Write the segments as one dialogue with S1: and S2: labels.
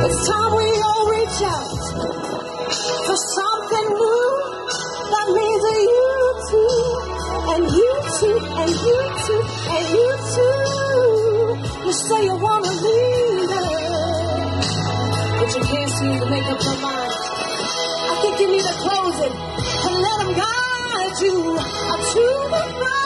S1: It's time we all reach out for something new that means that you too, and you too, and you too, and you too. You say you wanna leave it, but you can't seem to make up your mind. I think you need to close it and let them guide you to the proper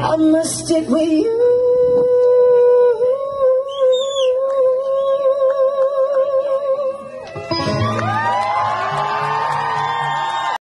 S1: I must stick with you.